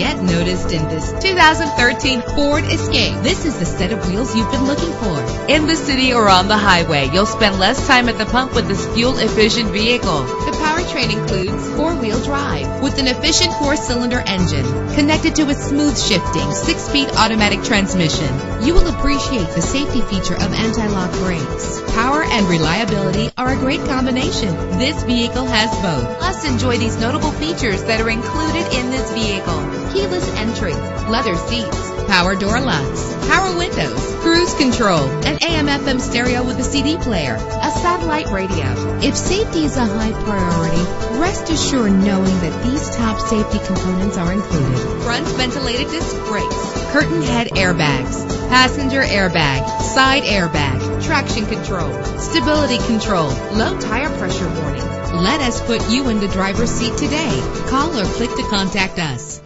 Get noticed in this 2013 Ford Escape. This is the set of wheels you've been looking for. In the city or on the highway, you'll spend less time at the pump with this fuel-efficient vehicle. The powertrain includes four-wheel drive with an efficient four-cylinder engine connected to a smooth shifting six-speed automatic transmission. You will appreciate the safety feature of anti-lock brakes. Power and reliability are a great combination. This vehicle has both. Plus, enjoy these notable features that are included in this vehicle. Keyless entry, leather seats, power door locks, power windows, cruise control, an AM FM stereo with a CD player, a satellite radio. If safety is a high priority, rest assured knowing that these top safety components are included. Front ventilated disc brakes, curtain head airbags, passenger airbag, side airbag, traction control, stability control, low tire pressure warning. Let us put you in the driver's seat today. Call or click to contact us.